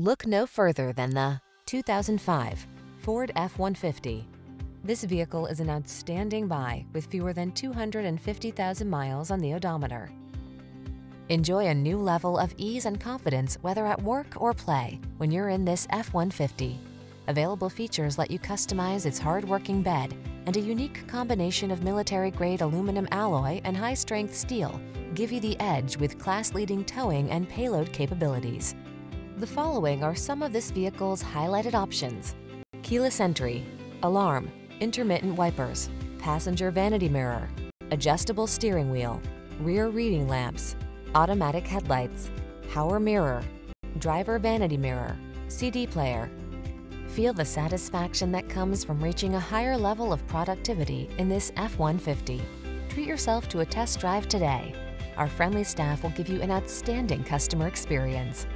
Look no further than the 2005 Ford F-150. This vehicle is an outstanding buy with fewer than 250,000 miles on the odometer. Enjoy a new level of ease and confidence whether at work or play when you're in this F-150. Available features let you customize its hard-working bed and a unique combination of military-grade aluminum alloy and high-strength steel give you the edge with class-leading towing and payload capabilities. The following are some of this vehicle's highlighted options. Keyless entry, alarm, intermittent wipers, passenger vanity mirror, adjustable steering wheel, rear reading lamps, automatic headlights, power mirror, driver vanity mirror, CD player. Feel the satisfaction that comes from reaching a higher level of productivity in this F-150. Treat yourself to a test drive today. Our friendly staff will give you an outstanding customer experience.